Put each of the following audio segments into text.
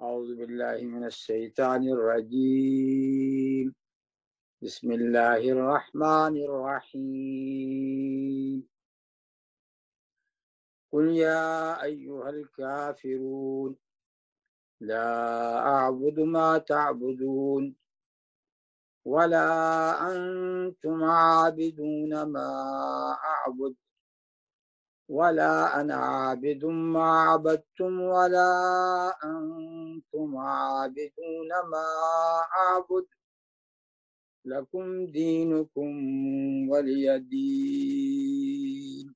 أعوذ بالله من الشيطان الرجيم. بسم الله الرحمن الرحيم. قل يا أيها الكافرون لا أعبد ما تعبدون ولا أنتم عابدون ما أعبد. ولا أنا عابد ما عبدتم ولا أنتم عابدون ما أعبد. لكم دينكم ولي دين.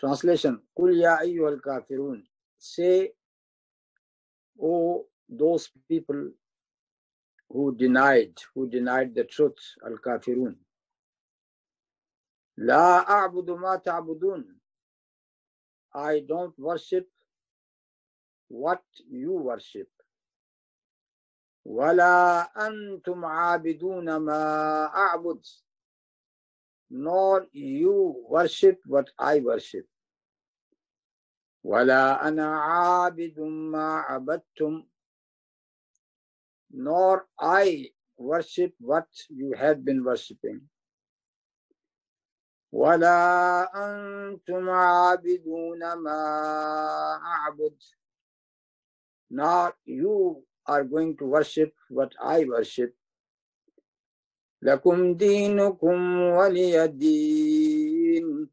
Translation. قل يا أيها الكافرون. Say, O those people who denied, who denied the truth, al-kafirun. La a'budu ma ta'budun. I don't worship what you worship. Wala antum abiduna ma a'bud. Nor you worship what I worship. ولا أنا عابد ما عبدتم nor I worship what you have been worshipping. ولا أنتم عابدون ما أعبد nor you are going to worship what I worship. لكم دينكم ولي دين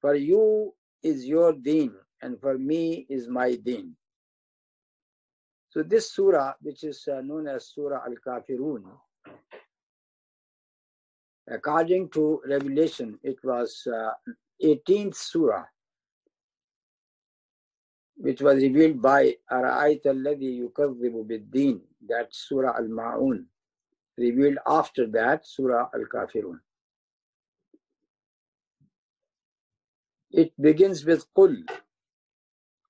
For you is your deen and for me is my deen. So this surah, which is uh, known as Surah Al-Kafirun, according to Revelation, it was uh, 18th surah, which was revealed by Ara'ayta alladhi yukadhibu bid-din, that Surah Al-Ma'un, revealed after that Surah Al-Kafirun. It begins with Qul,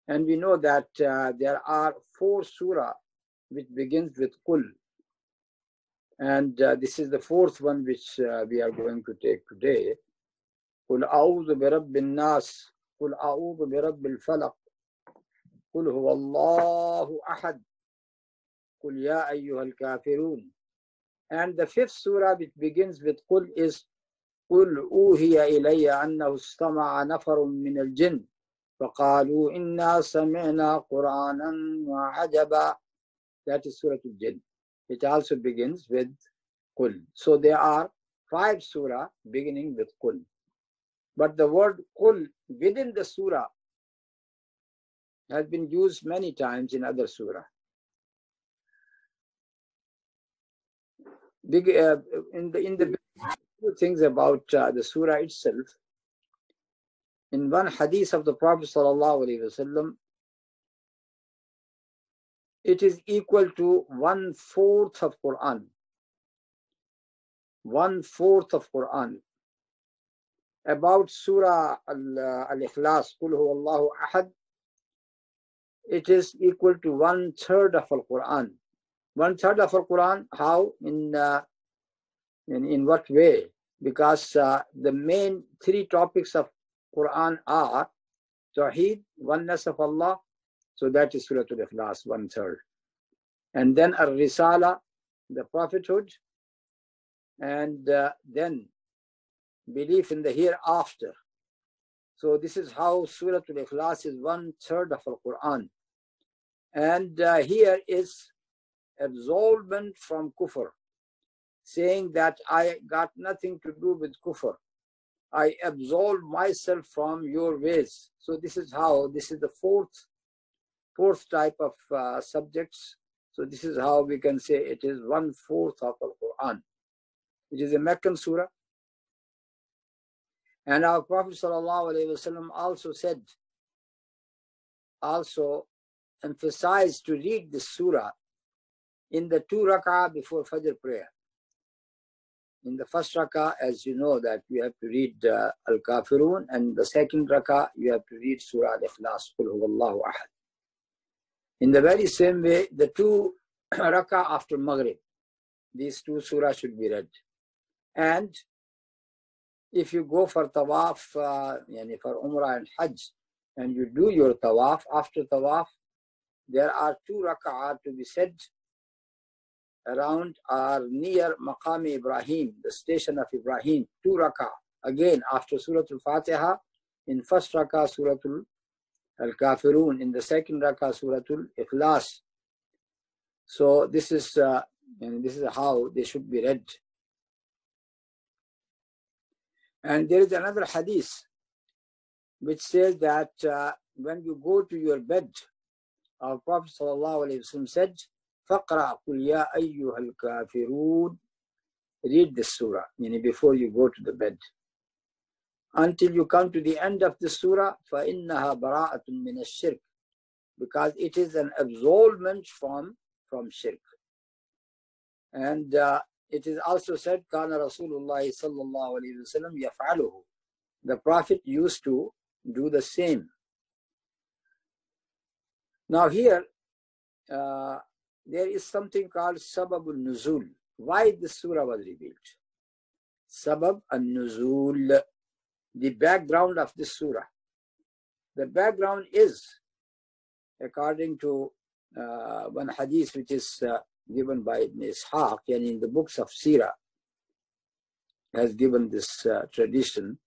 and we know that uh, there are four surah which begins with Qul. And uh, this is the fourth one which uh, we are going to take today. قل أعوذ برب الناس قل أعوذ برب الفلق قل هو الله أحد قل يا أيها الكافرون And the fifth surah which begins with قل is قل أوهي إلي أنه استمع نفر من الجن فقالوا إنا سمعنا قرآنا وعجبا That is Surah Al-Jinn. It also begins with Qul. So there are five surah beginning with Qul. But the word Qul within the surah has been used many times in other surah. Big, uh, in the in the two things about uh, the surah itself, in one hadith of the Prophet wasallam, it is equal to one fourth of Quran. One fourth of Quran. About Surah Al-Ikhlas, Qul Allahu Ahad, it is equal to one third of Al Quran. One third of Al Quran, how? In, uh, in, in what way? Because uh, the main three topics of Quran are Tawheed, oneness of Allah, so that is Surah Al-Ikhlas, one third. And then Ar-Risala, the prophethood, and uh, then belief in the hereafter. So this is how Surah Al-Ikhlas is one third of Al-Quran. And uh, here is absolvement from kufr, saying that I got nothing to do with kufr. I absolve myself from your ways. So this is how, this is the fourth, fourth type of uh, subjects. So this is how we can say it is one fourth of Al-Quran, which is a Meccan surah. And our Prophet ﷺ also said, also emphasized to read this surah in the two rak'ah before Fajr prayer. In the first rak'ah, as you know, that you have to read uh, Al-Kafirun, and the second rak'ah, you have to read Surah Al-Ikhlas, Qul Huwallahu Ahad. In the very same way, the two rak'ah after Maghrib, these two surahs should be read. And if you go for tawaf, uh, yani for Umrah and Hajj, and you do your tawaf, after tawaf, there are two rak'ah to be said around or near Maqam Ibrahim, the station of Ibrahim, two rak'ah. Again, after Surah Al-Fatiha, in first rak'ah, Surah Al-Kafirun, in the second rak'ah, Surah Al-Ikhlas. So this is, uh, and this is how they should be read. And there is another hadith which says that uh, when you go to your bed, our Prophet ﷺ said, فَقْرَأْ قُلْ يَا أَيُّهَا الْكَافِرُونَ Read this surah, meaning before you go to the bed. Until you come to the end of the surah, فَإِنَّهَا بَرَاءَةٌ مِنَ الشِّرْكِ Because it is an absolvement from, from shirk. And uh, it is also said, كَانَ رَسُولُ اللَّهِ صَلَّى اللَّهُ عَلَيْهِ وسلم يَفْعَلُهُ The Prophet used to do the same. Now here, uh, there is something called Sababul Nuzul. Why this surah was revealed? Sabab al-Nuzul, the background of this surah. The background is, according to uh, one hadith which is uh, given by Ibn Ishaq and in the books of Sirah, has given this uh, tradition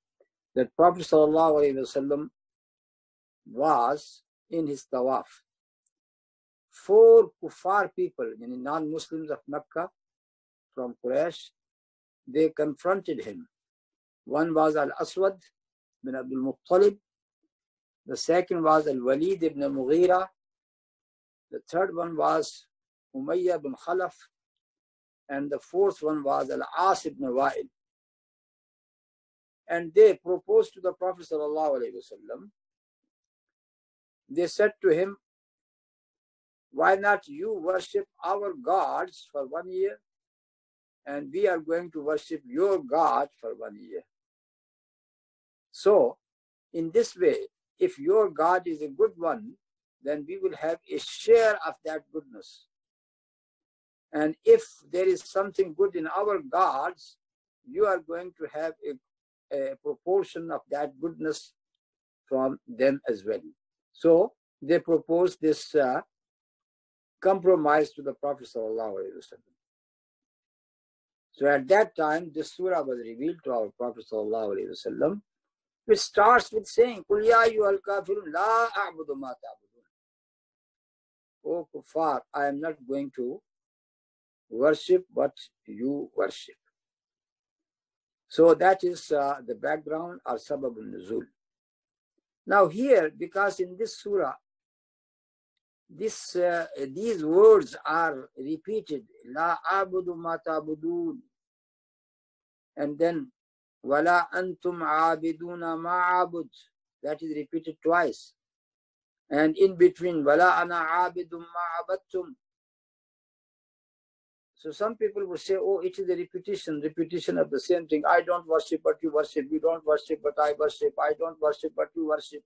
that Prophet ﷺ was in his tawaf. Four kuffar people, meaning non-Muslims of Mecca from Quraysh, they confronted him. One was Al-Aswad bin Abdul Muttalib. The second was Al-Walid ibn Mughira. The third one was Umayyah bin Khalaf. And the fourth one was Al-As ibn Wa'il and they proposed to the Prophet. They said to him, Why not you worship our gods for one year, and we are going to worship your God for one year? So, in this way, if your God is a good one, then we will have a share of that goodness. And if there is something good in our gods, you are going to have a a proportion of that goodness from them as well. So they proposed this uh, compromise to the Prophet. So at that time, this surah was revealed to our Prophet, which starts with saying, Kul ya ayyuhal kafirun la a'budu ma ta'budun. O kuffar, I am not going to worship what you worship. So that is uh, the background or sabab nuzul. Now here, because in this surah, this uh, these words are repeated, la abudu ma ta'budun, and then wala antum abiduna ma'abud. That is repeated twice. And in between, wala ana abidum ma'abattum. So some people would say, oh, it is a repetition, repetition of the same thing. I don't worship, but you worship. You don't worship, but I worship. I don't worship, but you worship.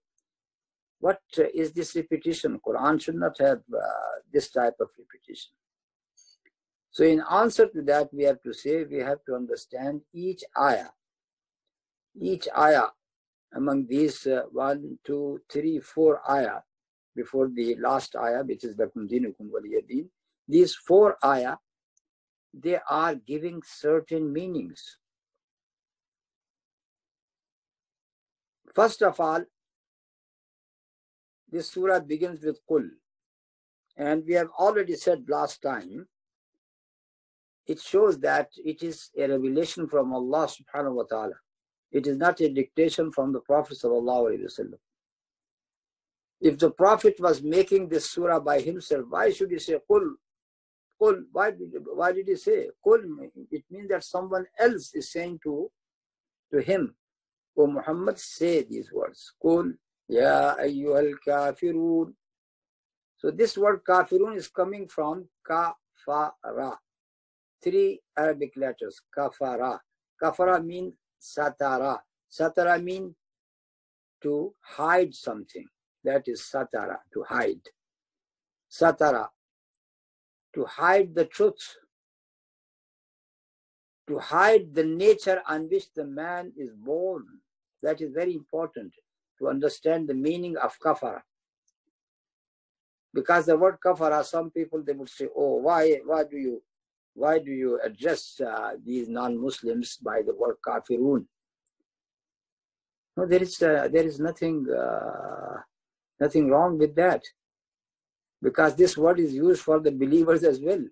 What is this repetition? Quran should not have uh, this type of repetition. So in answer to that, we have to say, we have to understand each ayah. Each ayah among these uh, one, two, three, four ayah before the last ayah, which is the Dinukum Waliyadin, these four ayah they are giving certain meanings. First of all, this surah begins with Qul. And we have already said last time, it shows that it is a revelation from Allah subhanahu wa ta'ala. It is not a dictation from the Prophet If the Prophet was making this surah by himself, why should he say Qul Qul, why did, why did he say Qul? It means that someone else is saying to, to him, O Muhammad, say these words. Qul, Ya ayyuhal kafirun. So this word kafirun is coming from kafara. Three Arabic letters, kafara. Kafara means satara. Satara means to hide something. That is satara, to hide. Satara to hide the truth, to hide the nature on which the man is born. That is very important. to understand the meaning of kafara. Because the word kafara, some people they would say, oh, why, why do you, why do you address uh, these non-Muslims by the word kafirun? No, there is, uh, there is nothing, uh, nothing wrong with that. Because this word is used for the believers as well.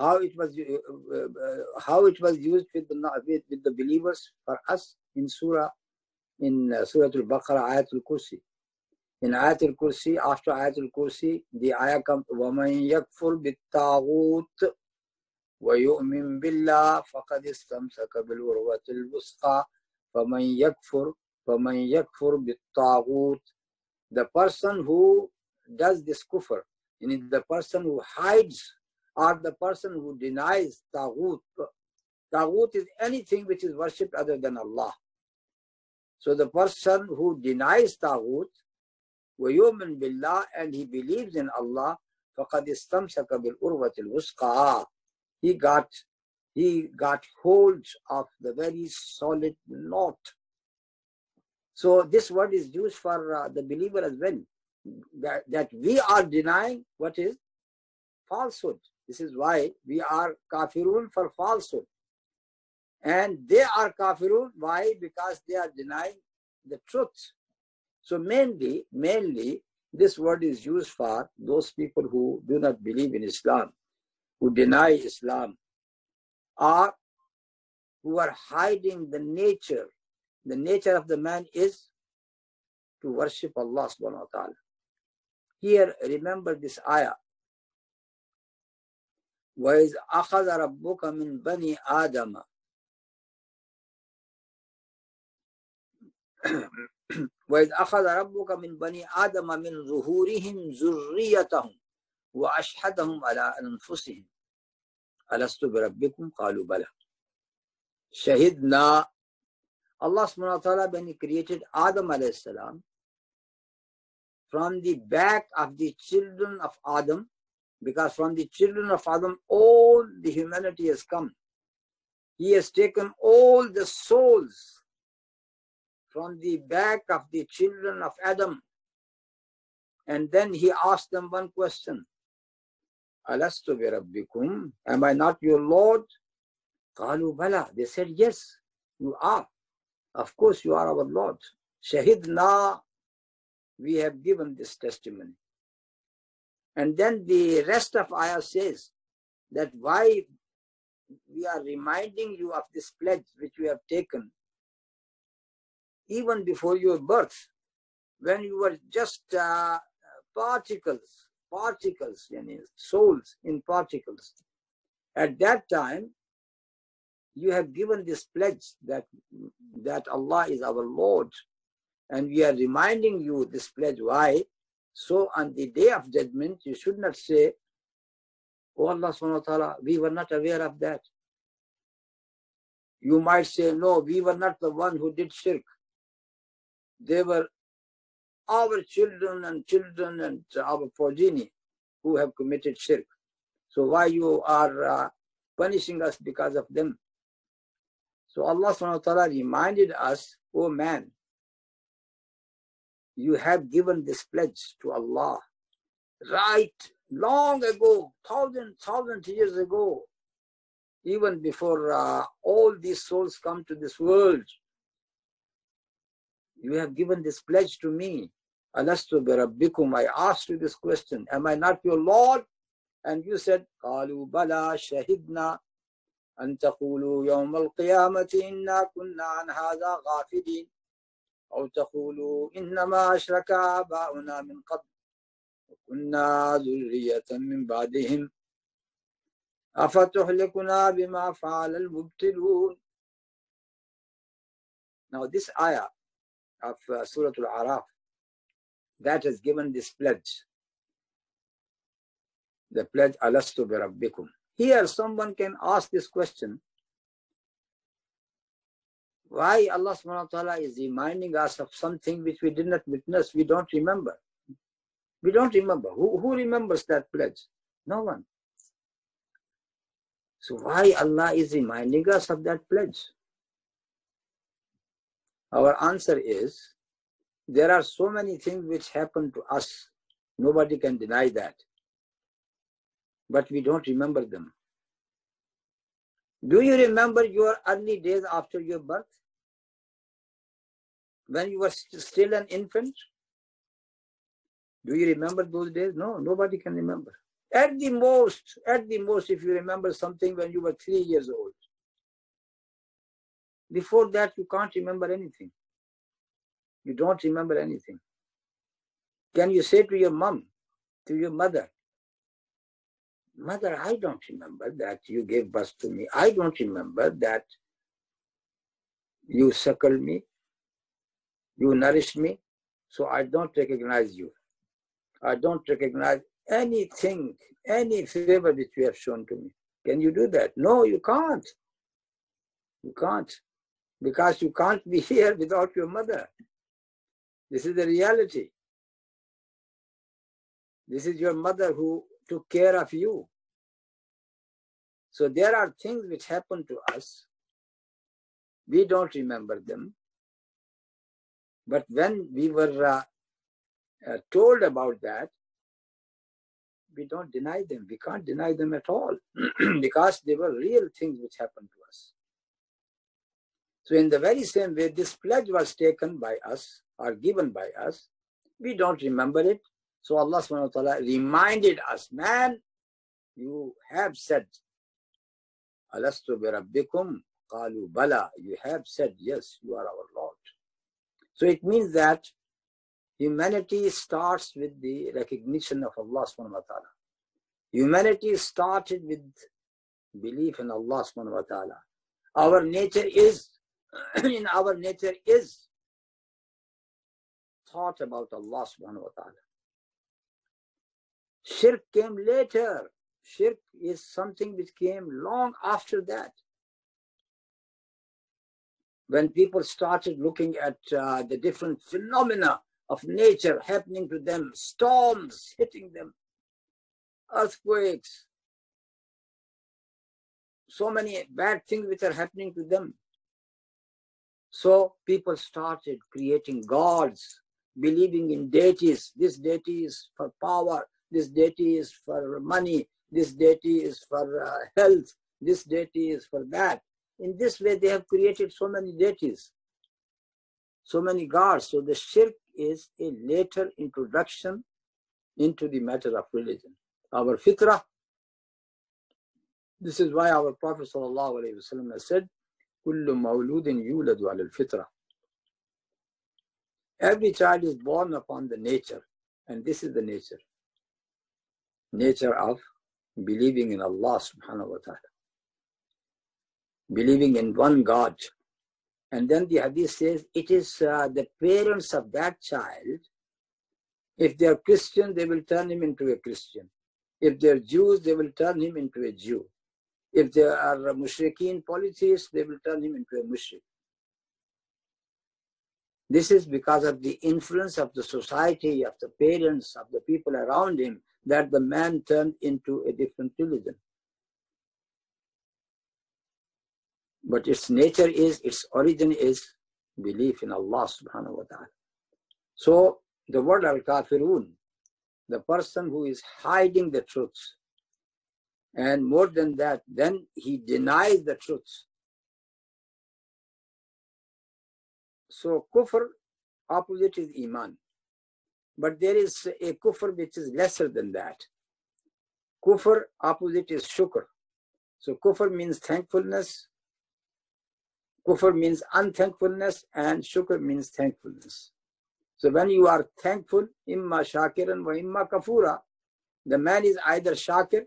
how it was uh, uh, how it was used with the with, with the believers for us in surah in uh, surah al-baqarah ayat al-kursi in ayat al-kursi after ayat al-kursi the ayah comes وَمَنْ يَكْفُرْ بِالطَّاغُوتِ وَيُؤْمِنْ بِاللَّهِ فَقَدْ اسْتَمْسَكَ بِالْعُرْوَةِ الْوُثْقَى فَمَنْ يَكْفُرْ فَمَنْ يَكْفُرْ بِالطَّاغُوتِ the person who does this kufr meaning the person who hides or the person who denies Taghut. Taghut is anything which is worshipped other than Allah. So the person who denies Taghut, وَيُؤْمِنْ بِاللَّهِ and he believes in Allah, فَقَدْ اسْتَمْسَكَ بِالْأُرْوَةِ الْوُسْقَى He got, he got hold of the very solid knot. So this word is used for uh, the believer as well. That, that we are denying what is falsehood. This is why we are kafirun for falsehood. And they are kafirun. Why? Because they are denying the truth. So mainly, mainly, this word is used for those people who do not believe in Islam, who deny Islam, or who are hiding the nature. The nature of the man is to worship Allah subhanahu wa ta'ala. Here, remember this ayah. وإذ أخذ ربك من بني آدم وإذ أخذ ربك من بني آدم من ظهورهم ذريتهم وأشهدهم على أنفسهم ألست بربكم قالوا بلى شهدنا Allah subhanahu wa ta'ala when he created Adam alayhi salam from the back of the children of Adam because from the children of Adam, all the humanity has come. He has taken all the souls from the back of the children of Adam. And then he asked them one question. Alastu rabbikum? Am I not your Lord? Kalu bala. They said, yes, you are. Of course you are our Lord. Shahidna, we have given this testimony. And then the rest of ayah says that why we are reminding you of this pledge which we have taken even before your birth, when you were just uh, particles, particles, yani souls in particles. At that time, you have given this pledge that, that Allah is our Lord. And we are reminding you this pledge. Why? So on the day of judgment, you should not say, Oh Allah subhanahu wa ta'ala, we were not aware of that. You might say, No, we were not the one who did shirk. They were our children and children and our progeny who have committed shirk. So why you are uh, punishing us because of them? So Allah subhanahu wa ta'ala reminded us, oh man, you have given this pledge to Allah right long ago, thousand, thousand years ago, even before uh, all these souls come to this world You have given this pledge to me. Alastu rabbikum. I asked you this question. Am I not your Lord? And you said, قالوا بلى شهدنا أن تقولوا يوم القيامة إنا كنا عن هذا غافلين أو تقولوا إنما أشرك آباؤنا من قبل وكنا ذرية من بعدهم أفتهلكنا بما فعل المبتلون Now this ayah of uh, Surah Al-Araf that has given this pledge the pledge alastu bi rabbikum here someone can ask this question why Allah subhanahu wa ta'ala is reminding us of something which we did not witness, we don't remember. We don't remember. Who, who remembers that pledge? No one. So why Allah is reminding us of that pledge? Our answer is there are so many things which happen to us. Nobody can deny that. But we don't remember them. Do you remember your early days after your birth? When you were still an infant? Do you remember those days? No, nobody can remember. At the most, at the most, if you remember something when you were three years old. Before that, you can't remember anything. You don't remember anything. Can you say to your mom, to your mother, Mother, I don't remember that you gave birth to me. I don't remember that you suckled me, you nourished me, so I don't recognize you. I don't recognize anything, any favor that you have shown to me. Can you do that? No, you can't. You can't. Because you can't be here without your mother. This is the reality. This is your mother who took care of you. So there are things which happen to us. We don't remember them. But when we were uh, uh, told about that, we don't deny them. We can't deny them at all because they were real things which happened to us. So, in the very same way, this pledge was taken by us or given by us. We don't remember it. So, Allah subhanahu wa ta'ala reminded us, man, you have said, Alastu bi rabbikum qalu bala. You have said, yes, you are our Lord. So, it means that humanity starts with the recognition of Allah subhanahu wa ta'ala. Humanity started with belief in Allah subhanahu wa ta'ala. Our nature is, in our nature is thought about Allah subhanahu wa ta'ala. Shirk came later. Shirk is something which came long after that. When people started looking at uh, the different phenomena of nature happening to them, storms hitting them, earthquakes, so many bad things which are happening to them. So people started creating gods, believing in deities. This deity is for power, this deity is for money, this deity is for uh, health, this deity is for that. In this way, they have created so many deities, so many gods. So the shirk is a later introduction into the matter of religion. Our fitrah, this is why our Prophet ﷺ has said, كل مولود يولد على الفطرة. Every child is born upon the nature, and this is the nature. Nature of believing in Allah subhanahu wa ta'ala. Believing in one God, and then the hadith says it is uh, the parents of that child. If they are Christian, they will turn him into a Christian. If they are Jews, they will turn him into a Jew. If they are mushrikeen polytheists, they will turn him into a mushrik. This is because of the influence of the society, of the parents, of the people around him, that the man turned into a different religion. But its nature is, its origin is belief in Allah subhanahu wa ta'ala. So the word al-kafirun, the person who is hiding the truth, and more than that, then he denies the truth. So kufr, opposite is iman. But there is a kufr which is lesser than that. Kufr, opposite is shukr. So kufr means thankfulness, Kufr means unthankfulness and shukr means thankfulness. So when you are thankful, imma shakiran wa imma kafura, the man is either shakir,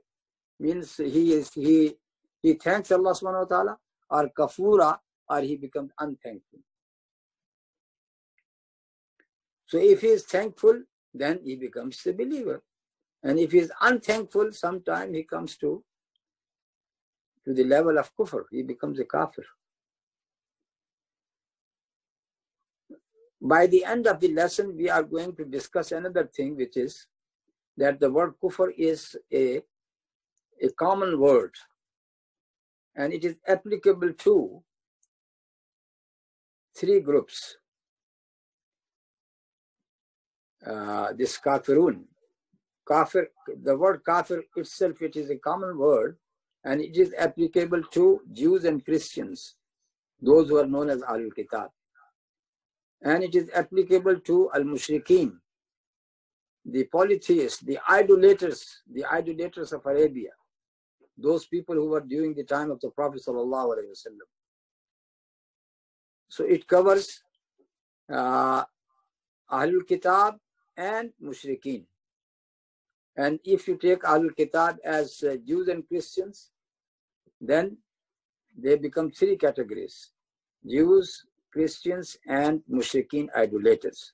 means he is he he thanks Allah subhanahu wa ta'ala, or kafura, or he becomes unthankful. So if he is thankful, then he becomes a believer. And if he is unthankful, sometime he comes to, to the level of kufr, he becomes a kafir. By the end of the lesson, we are going to discuss another thing, which is that the word kufr is a, a common word and it is applicable to three groups. Uh, this kafirun, kafir, the word kafir itself, it is a common word and it is applicable to Jews and Christians, those who are known as al-kitab, And it is applicable to Al-Mushrikeen, the polytheists, the idolaters, the idolaters of Arabia those people who were during the time of the Prophet Sallallahu Alaihi Wasallam. So it covers uh, Ahlul Kitab and Mushrikeen. And if you take Ahlul Kitab as uh, Jews and Christians, then they become three categories Jews, Christians, and Mushrikeen idolaters.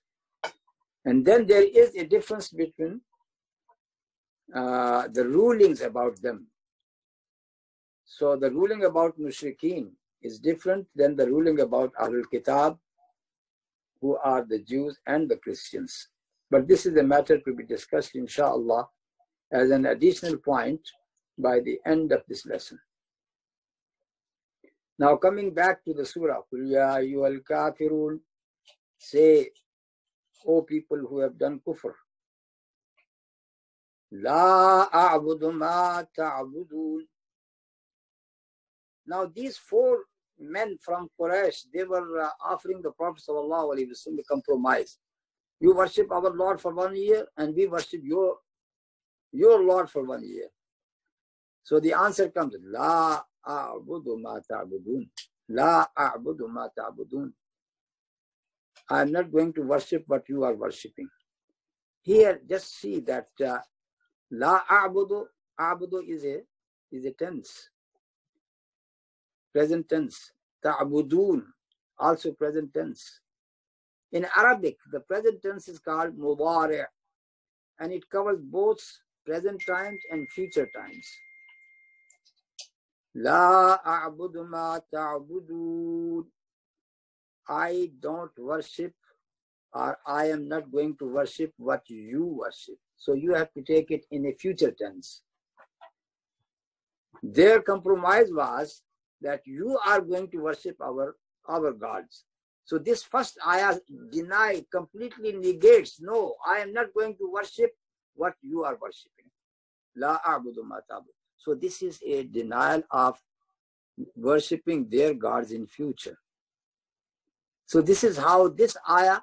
And then there is a difference between uh, the rulings about them. So the ruling about Mushrikeen is different than the ruling about Ahlul Kitab, who are the Jews and the Christians. But this is a matter to be discussed, inshallah, as an additional point by the end of this lesson. Now coming back to the surah, you al kafirun, say, O people who have done kufr, La a'budu ma ta'budun. Now these four men from Quraysh, they were uh, offering the Prophet the compromise. You worship our Lord for one year and we worship your, your Lord for one year. So the answer comes, La a'budu ma ta'budun. La a'budu ma ta'budun. I am not going to worship what you are worshipping. Here, just see that uh, La a'budu, a'budu is a, is a tense. Present tense. Ta'budun, also present tense. In Arabic, the present tense is called mudari' and it covers both present times and future times. La a'budu ma ta'budun. I don't worship or I am not going to worship what you worship. So you have to take it in a future tense. Their compromise was that you are going to worship our, our gods. So this first ayah deny, completely negates, no, I am not going to worship what you are worshipping. La a'budu So this is a denial of worshipping their gods in future. So this is how this ayah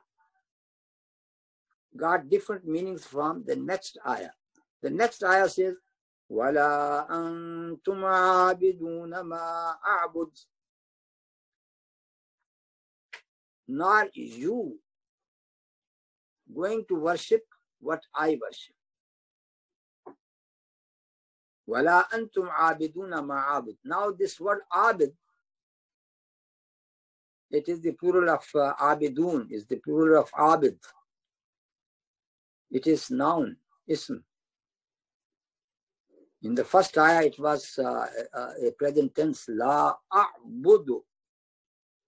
got different meanings from the next ayah. The next ayah says, وَلَا أَنْتُمْ عَابِدُونَ مَا أَعْبُدُ nor you going to worship what I worship. وَلَا أَنْتُمْ عَابِدُونَ مَا عَابِدُ Now this word abid, it is the plural of uh, is the plural of abid. It is noun, ism. In the first ayah, it was uh, uh, a present tense, la a'budu.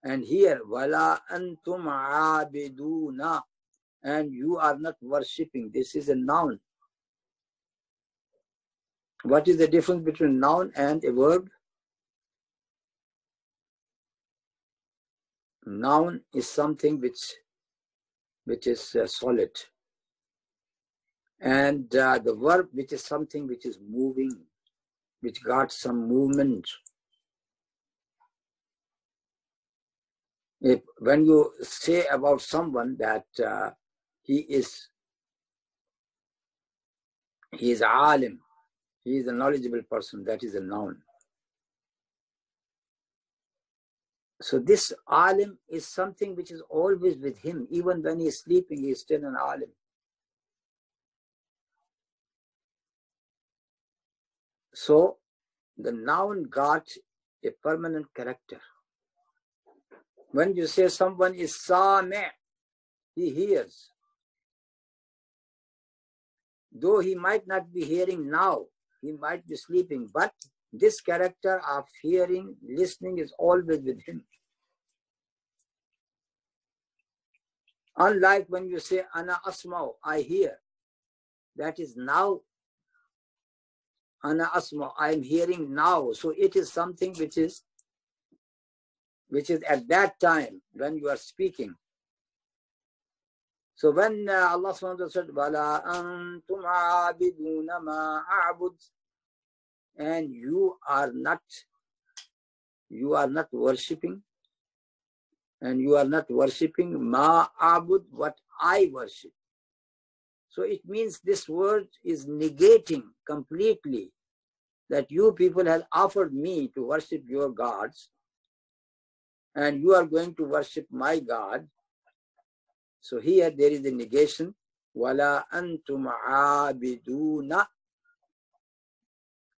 And here, wala antum abiduna. And you are not worshipping. This is a noun. What is the difference between noun and a verb? Noun is something which, which is uh, solid. And uh, the verb, which is something which is moving, which got some movement, if, when you say about someone that uh, he is he is alim, he is a knowledgeable person, that is a noun. So this alim is something which is always with him. Even when he is sleeping, he is still an alim. So the noun got a permanent character. When you say someone is sami, he hears. Though he might not be hearing now, he might be sleeping, but this character of hearing, listening is always with him. Unlike when you say ana Asmao, I hear, that is now. Ana asma, I am hearing now. So it is something which is which is at that time when you are speaking. So when uh, Allah subhanahu said, Wala antum abiduna ma a'bud, and you are not, you are not worshipping, and you are not worshipping ma abud, what I worship. So it means this word is negating completely that you people have offered me to worship your gods and you are going to worship my God. So here there is a negation. Wala antum abiduna.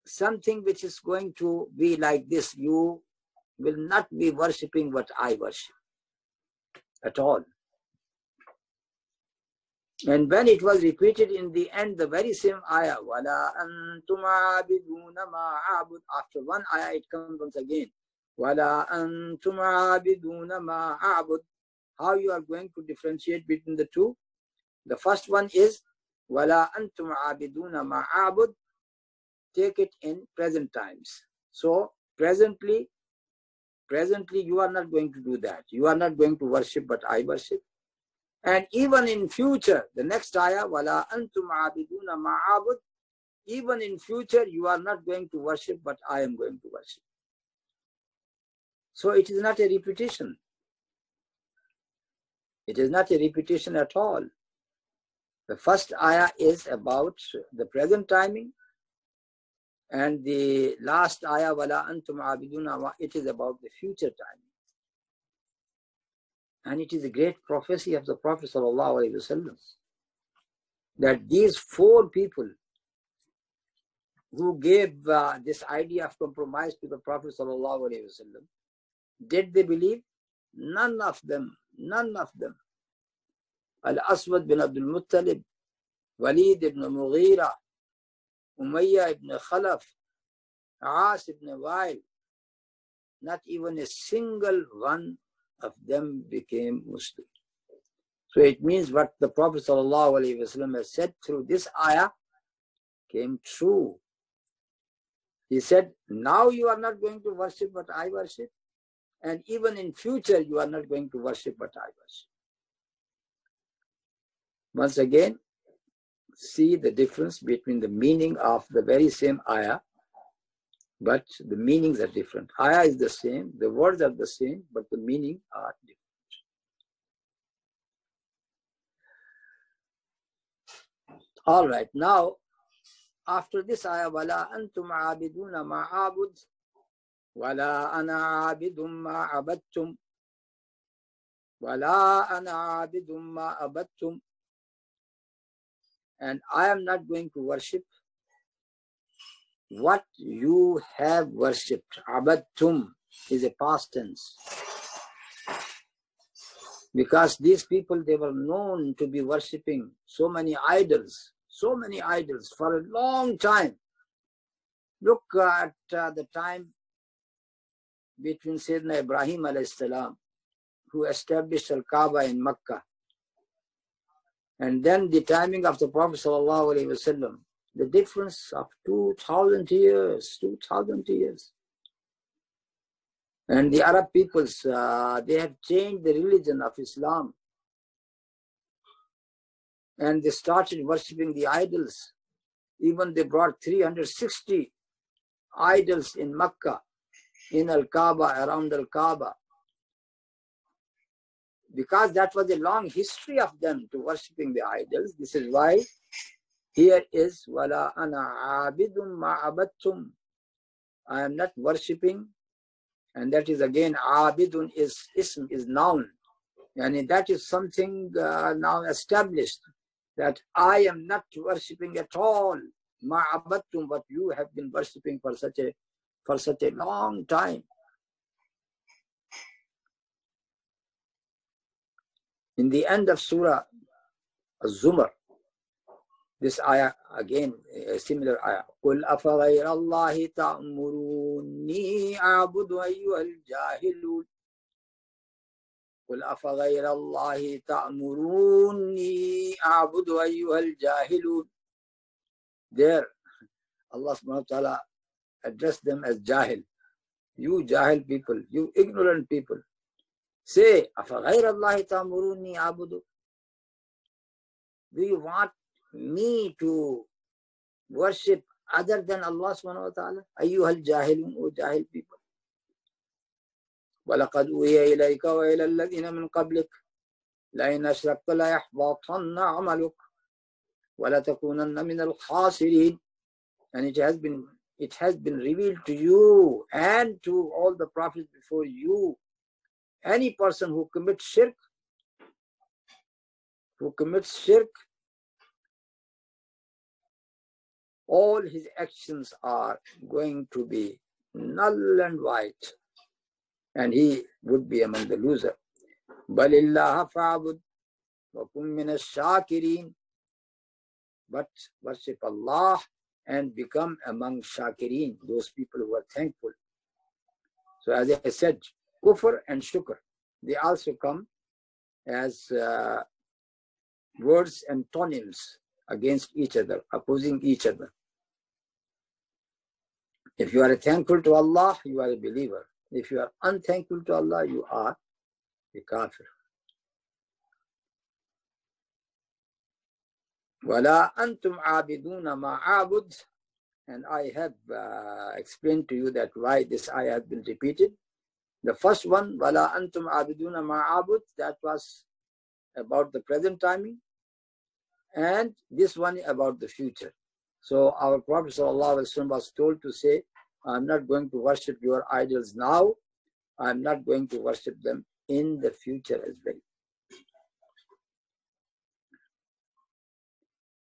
Something which is going to be like this. You will not be worshipping what I worship at all. And when it was repeated in the end, the very same ayah, Wala antuma ma abud. After one ayah, it comes once again. Wala antuma ma abud. How you are going to differentiate between the two? The first one is Wala antum abiduna ma abud. Take it in present times. So presently, presently you are not going to do that. You are not going to worship, but I worship and even in future, the next ayah, wala antum abiduna ma'abud, even in future you are not going to worship, but I am going to worship. So it is not a repetition. It is not a repetition at all. The first ayah is about the present timing, and the last ayah, wala antum abiduna, it is about the future timing. And it is a great prophecy of the Prophet ﷺ that these four people who gave uh, this idea of compromise to the Prophet ﷺ, did they believe? None of them, none of them. Al-Aswad bin Abdul Muttalib, Walid ibn Mughira, Umayyah ibn Khalaf, Aas ibn Wa'il, not even a single one of them became Muslim. So it means what the Prophet ﷺ has said through this ayah came true. He said, now you are not going to worship what I worship, and even in future you are not going to worship what I worship. Once again, see the difference between the meaning of the very same ayah but the meanings are different. Ayah is the same, the words are the same, but the meaning are different. All right, now after this ayah, wala antum abiduna ma abud, wala ana abidum ma abadtum, wala ana abidum ma abadtum, and I am not going to worship what you have worshipped. Abadtum is a past tense. Because these people, they were known to be worshipping so many idols, so many idols for a long time. Look at uh, the time between Sayyidina Ibrahim salam, who established Al-Kaaba in Makkah, and then the timing of the Prophet sallallahu alaihi wasallam, the difference of 2000 years 2000 years and the arab peoples uh, they have changed the religion of islam and they started worshipping the idols even they brought 360 idols in Makkah, in Al-Kaaba, around Al-Kaaba. Because that was a long history of them to worshipping the idols. This is why here is wala ana abidum ma'abattum. I am not worshipping. And that is again abidun is ism is noun. And that is something uh, now established that I am not worshipping at all. Ma'abattum what you have been worshipping for such a for such a long time. In the end of Surah Az-Zumar, this ayah, again, a similar ayah. قُلْ أَفَغَيْرَ اللَّهِ تَأْمُرُونِي أَعْبُدُ أَيُّهَا الْجَاهِلُونَ قُلْ أَفَغَيْرَ اللَّهِ تَأْمُرُونِي أَعْبُدُ أَيُّهَا الْجَاهِلُونَ There, Allah subhanahu wa ta'ala addressed them as jahil. You jahil people, you ignorant people. Say, أَفَغَيْرَ اللَّهِ تَأْمُرُونِي أَعْبُدُ do you want me to worship other than Allah subhanahu wa ta'ala? أيها الجاهلون O jahil people. ولقد أوحي إليك وإلى الذين من قبلك لئن أشركت ليحبطن عملك ولتكونن من الخاسرين and it has been it has been revealed to you and to all the prophets before you any person who commits shirk who commits shirk all his actions are going to be null and white, and he would be among the loser. But worship Allah and become among shakirin, those people who are thankful. So as I said, kufr and shukr, they also come as uh, words antonyms against each other, opposing each other. If you are thankful to Allah, you are a believer. If you are unthankful to Allah, you are a kafir. وَلَا أَنْتُمْ عَابِدُونَ مَا عَابُدْ And I have uh, explained to you that why this ayah has been repeated. The first one, وَلَا أَنْتُمْ عَابِدُونَ مَا عَابُدْ That was about the present timing. And this one about the future. So our Prophet ﷺ was told to say, I'm not going to worship your idols now. I'm not going to worship them in the future as well.